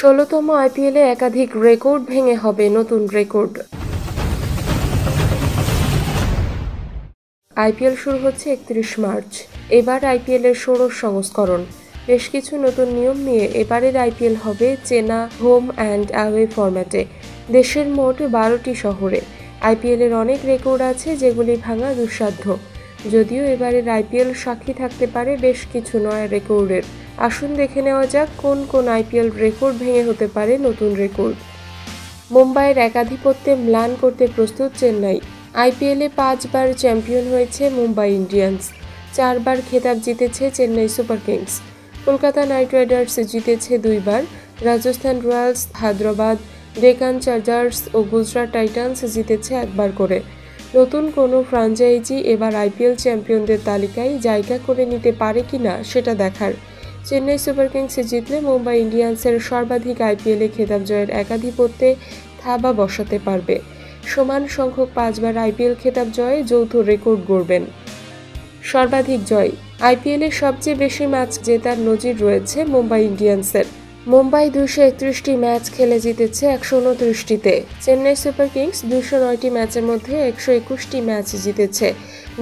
ষোলোতম আইপিএলে একাধিক রেকর্ড ভেঙে হবে নতুন রেকর্ড। আইপিএল শুরু হচ্ছে একত্রিশ মার্চ। এবার আইপিএলের ষোড়শ সংস্করণ। বেশ কিছু নতুন নিয়ম নিয়ে এবারের আইপিএল হবে চেনা, হোম অ্যান্ড অ্যাওয়ে ফরম্যাটে। দেশের মোট বারোটি শহরে আইপিএলের অনেক রেকর্ড আছে যেগুলি ভাঙা দুঃসাধ্য। যদিও এবারের আইপিএল সাক্ষী থাকতে পারে বেশ কিছু নয়া রেকর্ডের। আসুন দেখে নেওয়া যাক কোন কোন আইপিএল রেকর্ড ভেঙে হতে পারে নতুন রেকর্ড। মুম্বাইয়ের একাধিপত্যে ম্লান করতে প্রস্তুত চেন্নাই। আইপিএলে পাঁচবার চ্যাম্পিয়ন হয়েছে মুম্বাই ইন্ডিয়ান্স। চারবার খেতাব জিতেছে Chennai Super Kings. Kolkata Knight Riders জিতেছে দুইবার। রাজস্থান রয়্যালস, হায়দ্রাবাদ, ডেকান চার্জার্স ও গুজরাট টাইটান্স জিতেছে একবার করে। নতুন কোনো ফ্রাঞ্চাইজি এবার আইপিএল চ্যাম্পিয়নদের তালিকায় জায়গা করে নিতে পারে কিনা সেটা দেখার। চেন্নাই সুপার কিংসে জিতলে মুম্বাই ইন্ডিয়ান্সের সর্বাধিক আইপিএলে খেতাব জয়ের একাধিপত্যে থাবা বসাতে পারবে। সমান সংখ্যক পাঁচবার আইপিএল খেতাব জয়ে যৌথ রেকর্ড গড়বেন। সর্বাধিক জয়। আইপিএলে সবচেয়ে বেশি ম্যাচ জেতার নজির রয়েছে মুম্বাই ইন্ডিয়ান্সের। মুম্বাই দুশো একত্রিশটি ম্যাচ খেলে জিতেছে একশো উনত্রিশটিতে। চেন্নাই সুপার কিংস দুশো নয়টি ম্যাচের মধ্যে একশো একুশটি ম্যাচ জিতেছে।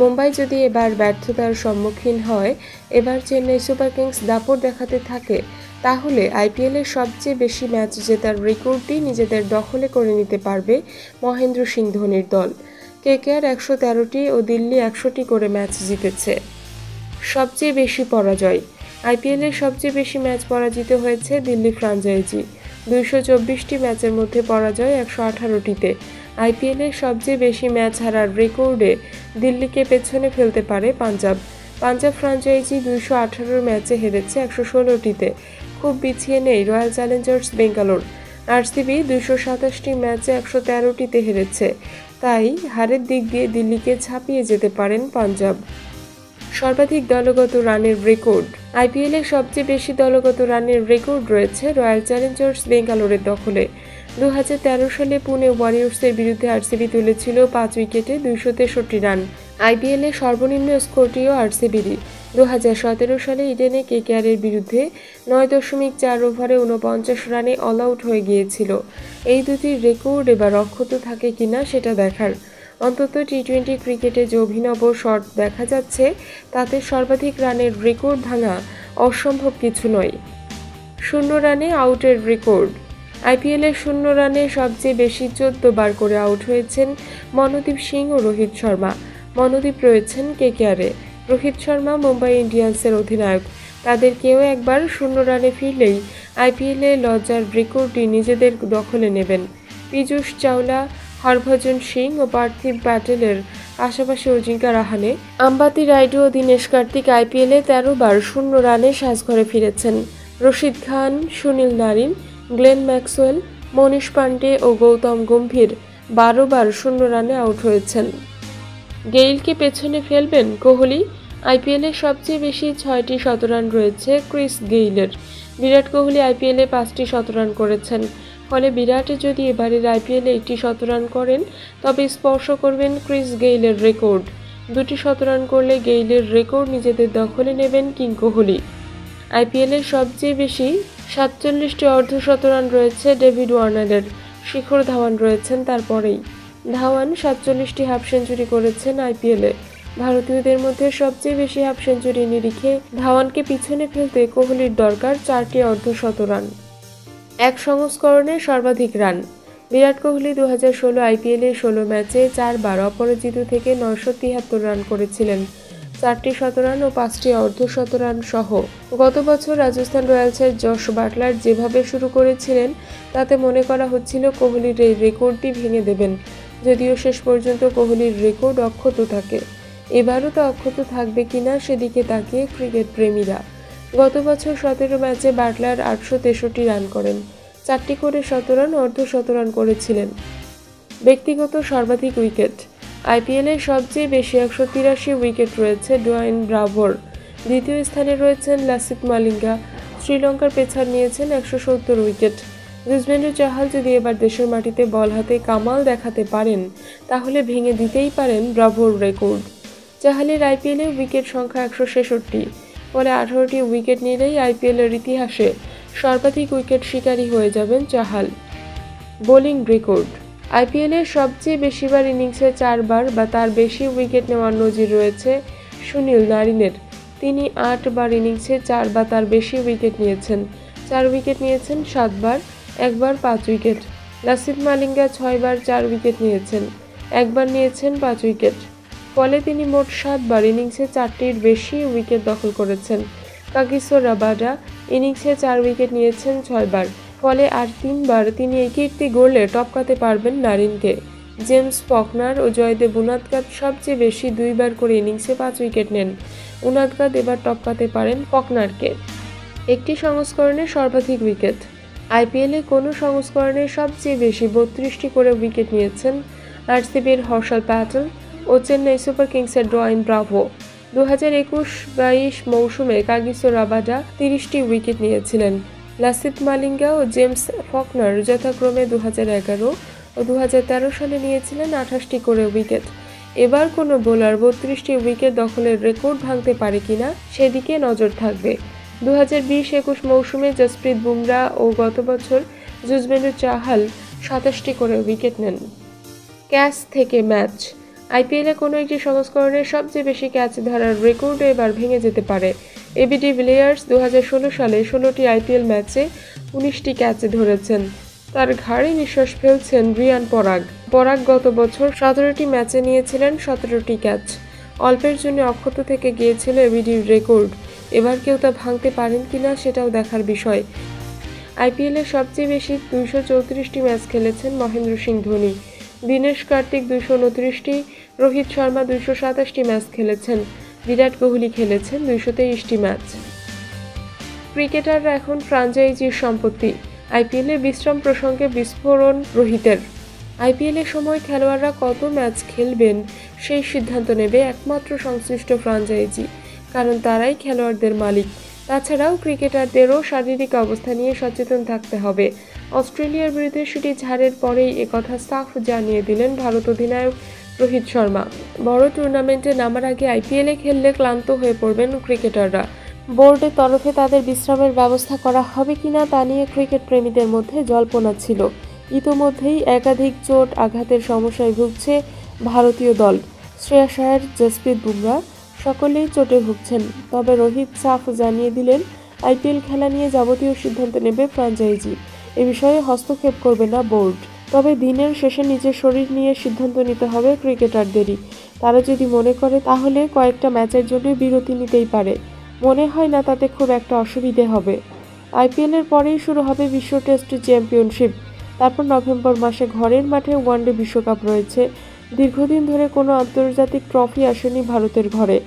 মুম্বাই যদি এবার ব্যর্থতার সম্মুখীন হয়, এবার চেন্নাই সুপার কিংস দাপট দেখাতে থাকে, তাহলে আইপিএলের সবচেয়ে বেশি ম্যাচ জেতার রেকর্ডটি নিজেদের দখলে করে নিতে পারবে মহেন্দ্র সিং ধোনির দল। কেকেআর একশো তেরোটি ও দিল্লি একশোটি করে ম্যাচ জিতেছে। সবচেয়ে বেশি পরাজয় আইপিএলের সবচেয়ে বেশি ম্যাচ পরাজিত হয়েছে দিল্লি ফ্রাঞ্চাইজি। দুইশো চব্বিশটি ম্যাচের মধ্যে পরাজয় একশো আঠারোটিতে। আইপিএলের সবচেয়ে বেশি ম্যাচ হারার রেকর্ডে দিল্লিকে পেছনে ফেলতে পারে পাঞ্জাব। পাঞ্জাব ফ্রাঞ্চাইজি দুইশো আঠারোর ম্যাচে হেরেছে একশো ষোলোটিতে। খুব পিছিয়ে নেই রয়্যাল চ্যালেঞ্জার্স বেঙ্গালোর। আরসিবি দুইশো সাতাশটি ম্যাচে একশো তেরোটিতে হেরেছে। তাই হারের দিক দিয়ে দিল্লিকে ছাপিয়ে যেতে পারেন পাঞ্জাব। সর্বাধিক দলগত রানের রেকর্ড। আইপিএলে সবচেয়ে বেশি দলগত রানের রেকর্ড রয়েছে রয়্যাল চ্যালেঞ্জার্স বেঙ্গালোরের দখলে। দু হাজার তেরো সালে পুনে ওয়ারিয়র্সের বিরুদ্ধে আরসিবি তুলেছিল পাঁচ উইকেটে দুইশো তেষট্টি রান। আইপিএলে সর্বনিম্ন স্কোরটিও আরসিবিরই। দু সালে ইডেনে কেকেআরের বিরুদ্ধে নয় দশমিক চার ওভারে উনপঞ্চাশ রানে অল আউট হয়ে গিয়েছিল। এই দুটি রেকর্ড এবার অক্ষত থাকে কিনা সেটা দেখার। অন্তত টি টোয়েন্টি ক্রিকেটে যে অভিনব শট দেখা যাচ্ছে, তাতে সর্বাধিক রানের রেকর্ড ভাঙা অসম্ভব কিছু নয়। শূন্য রানে আউটের রেকর্ড আইপিএলে শূন্য রানে সবচেয়ে বেশি চোদ্দ বার করে আউট হয়েছেন মনোদীপ সিং ও রোহিত শর্মা। মনোদীপ রয়েছেন কেকেআরে রোহিত শর্মা মুম্বাই ইন্ডিয়ান্সের অধিনায়ক। তাদের কেউ একবার শূন্য রানে ফিরলেই আইপিএলে লজ্জার রেকর্ডটি নিজেদের দখলে নেবেন। পীযূষ চাওলা হরভজন সিং ও পার্থিব প্যাটেলের পাশাপাশি অজিঙ্কা রাহানে, আম্বাতি রাইডু ও দীনেশ কার্তিক আইপিএলে তেরো বার শূন্য রানে সাজঘরে ফিরেছেন। রশিদ খান, সুনীল নারিন গ্লেন ম্যাক্সওয়েল, মনীষ পান্ডে ও গৌতম গম্ভীর বারো বার শূন্য রানে আউট হয়েছেন। গেইলকে পেছনে ফেলবেন? কোহলি? আইপিএলে সবচেয়ে বেশি ছয়টি শতরান রয়েছে ক্রিস গেইলের। বিরাট কোহলি আইপিএলে পাঁচটি শতরান করেছেন। ফলে বিরাট যদি এবারের আইপিএলে একটি শতরান করেন, তবে স্পর্শ করবেন ক্রিস গেইলের রেকর্ড। দুটি শতরান করলে গেইলের রেকর্ড নিজেদের দখলে নেবেন কিং কোহলি। আইপিএলের সবচেয়ে বেশি সাতচল্লিশটি অর্ধশতরান রয়েছে ডেভিড ওয়ার্নারের। শিখর ধাওয়ান রয়েছেন তারপরেই। ধাওয়ান সাতচল্লিশটি হাফ সেঞ্চুরি করেছেন আইপিএলে। ভারতীয়দের মধ্যে সবচেয়ে বেশি হাফ সেঞ্চুরি নিরিখে ধাওয়ানকে পিছনে ফেলতে কোহলির দরকার চারটি অর্ধশতরান এক সংস্করণে সর্বাধিক রান। বিরাট কোহলি দু হাজার ষোলো আইপিএলে ষোলো ম্যাচে চারবার অপরাজিত থেকে নয়শো তিয়াত্তর রান করেছিলেন। চারটি শতরান ও পাঁচটি অর্ধশতরান সহ। গত বছর রাজস্থান রয়্যালসের যশ বাটলার যেভাবে শুরু করেছিলেন, তাতে মনে করা হচ্ছিল কোহলির এই রেকর্ডটি ভেঙে দেবেন। যদিও শেষ পর্যন্ত কোহলির রেকর্ড অক্ষত থাকে। এবারও তা অক্ষত থাকবে কিনা সেদিকে তাকিয়ে ক্রিকেট প্রেমীরা। গত বছর সতেরো ম্যাচে বাটলার আটশো তেষট্টি রান করেন। চারটি করে শতরান অর্ধ শতরান করেছিলেন। ব্যক্তিগত সর্বাধিক উইকেট। আইপিএলে সবচেয়ে বেশি একশো তিরাশি উইকেট রয়েছে ডোয়াইন ব্রাভোর। দ্বিতীয় স্থানে রয়েছেন লাসিত মালিঙ্গা। শ্রীলঙ্কার পেছার নিয়েছেন একশো সত্তর উইকেট। যুজবেন্দ্র চাহাল যদি এবার দেশের মাটিতে বল হাতে কামাল দেখাতে পারেন, তাহলে ভেঙে দিতেই পারেন ব্রাভোর রেকর্ড। চাহালের আইপিএলে উইকেট সংখ্যা একশো ছেষট্টি। ফলে আঠারোটি উইকেট নিলেই আইপিএলের ইতিহাসে সর্বাধিক উইকেট শিকারী হয়ে যাবেন চাহাল। Bowling record. আইপিএলের সবচেয়ে বেশিবার ইনিংসে চারবার বা তার বেশি উইকেট নেওয়ার নজির রয়েছে সুনীল নারিনের। তিনি আটবার ইনিংসে চার বা তার বেশি উইকেট নিয়েছেন। চার উইকেট নিয়েছেন, সাতবার, একবার পাঁচ উইকেট। লাসিদ মালিঙ্গা ছয়বার চার উইকেট নিয়েছেন, একবার নিয়েছেন পাঁচ উইকেট। ফলে তিনি মোট সাতবার ইনিংসে চারটির বেশি উইকেট দখল করেছেন। কাকিসো রাবাডা ইনিংসে চার উইকেট নিয়েছেন ছয়বার ফলে আর তিনবার তিনি এই কীর্তি গড়লে টপকাতে পারবেন নারিনকে। জেমস ফকনার ও জয়দেব উনাদকাত সবচেয়ে বেশি দুইবার করে ইনিংসে পাঁচ উইকেট নেন। উনাদকাত এবার টপকাতে পারেন ফকনারকে একটি সংস্করণে সর্বাধিক উইকেট। আইপিএলে কোনো সংস্করণে সবচেয়ে বেশি বত্রিশটি করে উইকেট নিয়েছেন আরসিবির হর্ষল প্যাটেল। ও চেন্নাই সুপার কিংসের ড্রয়েন ব্রাভো। দু হাজার একুশ বাইশ মৌসুমে কাগিসো রাবাডা তিরিশটি উইকেট নিয়েছিলেন। লাসিত মালিঙ্গা ও জেমস ফকনার যথাক্রমে দু হাজার এগারো ও দু হাজার তেরো সালে নিয়েছিলেন আঠাশটি করে উইকেট। এবার কোনো বোলার বত্রিশটি উইকেট দখলের রেকর্ড ভাঙতে পারে কিনা সেদিকে নজর থাকবে। দু হাজার বিশ একুশ মৌসুমে জসপ্রীত বুমরা ও গত বছর যুজবেন্দ্র চাহাল সাতাশটি করে উইকেট নেন। ক্যাচ থেকে ম্যাচ। আইপিএলে কোনো একটি সংস্করণের সবচেয়ে বেশি ক্যাচ ধরার রেকর্ডও এবার ভেঙে যেতে পারে। এবিডি ভিলিয়ার্স দু সালে ষোলোটি আইপিএল ম্যাচে উনিশটি ক্যাচ ধরেছেন। তার ঘাড়ে নিঃশ্বাস ফেলছেন রিয়ান পরাগ। পরাগ গত বছর সতেরোটি ম্যাচে নিয়েছিলেন সতেরোটি ক্যাচ। অল্পের জন্য অক্ষত থেকে গিয়েছিল এবিডির রেকর্ড। এবার কেউ তা ভাঙতে পারেন কিনা সেটাও দেখার বিষয়। আইপিএলের সবচেয়ে বেশি দুইশো চৌত্রিশটি ম্যাচ খেলেছেন মহেন্দ্র সিং ধোনি। দীনেশ কার্তিক দুইশো উনত্রিশটি, রোহিত শর্মা দুইশো সাতাশটি ম্যাচ খেলেছেন। বিরাট কোহলি খেলেছেন দুইশো তেইশটি ম্যাচ। ক্রিকেটাররা এখন ফ্রাঞ্চাইজির সম্পত্তি। আইপিএলে বিশ্রাম প্রসঙ্গে বিস্ফোরণ রোহিতের। আইপিএলের সময় খেলোয়াড়রা কত ম্যাচ খেলবেন সেই সিদ্ধান্ত নেবে একমাত্র সংশ্লিষ্ট ফ্রাঞ্চাইজি, কারণ তারাই খেলোয়াড়দের মালিক। তাছাড়াও ক্রিকেটারদেরও শারীরিক অবস্থা নিয়ে সচেতন থাকতে হবে। অস্ট্রেলিয়ার বিরুদ্ধে সেটি ঝাড়ের পরেই একথা সাফ জানিয়ে দিলেন ভারত অধিনায়ক রোহিত শর্মা। বড় টুর্নামেন্টে নামার আগে আইপিএলে খেললে ক্লান্ত হয়ে পড়বেন ক্রিকেটাররা। বোর্ডের তরফে তাদের বিশ্রামের ব্যবস্থা করা হবে কিনা তা নিয়ে ক্রিকেট প্রেমীদের মধ্যে জল্পনা ছিল। ইতোমধ্যেই একাধিক চোট আঘাতের সমস্যায় ভুগছে ভারতীয় দল। শ্রেয়া শায়ের জসপ্রীত বুমরা, সকলেই চোটে ভুগছেন। তবে রোহিত সাফ জানিয়ে দিলেন, আইপিএল খেলা নিয়ে যাবতীয় সিদ্ধান্ত নেবে ফ্রাঞ্চাইজি। এ বিষয়ে হস্তক্ষেপ করবে না বোর্ড। তবে দিনের শেষে নিজের শরীর নিয়ে সিদ্ধান্ত নিতে হবে ক্রিকেটারদেরই তারা যদি মনে করে, তাহলে কয়েকটা ম্যাচের জন্য বিরতি নিতেই পারে। মনে হয় না তাতে খুব একটা অসুবিধে হবে। আইপিএলের পরেই শুরু হবে বিশ্ব টেস্ট চ্যাম্পিয়নশিপ। তারপর নভেম্বর মাসে ঘরের মাঠে ওয়ানডে বিশ্বকাপ রয়েছে। দীর্ঘদিন ধরে কোনো আন্তর্জাতিক ট্রফি আসেনি ভারতের ঘরে।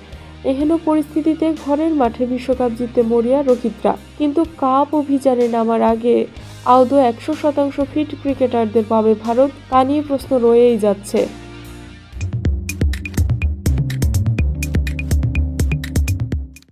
এহেন পরিস্থিতিতে ঘরের মাঠে বিশ্বকাপ জিততে মরিয়া রোহিতরা। কিন্তু কাপ অভিযানে নামার আগে আদৌ একশো শতাংশ ফিট ক্রিকেটারদের পাবে ভারত তা নিয়ে প্রশ্ন রয়েই যাচ্ছে।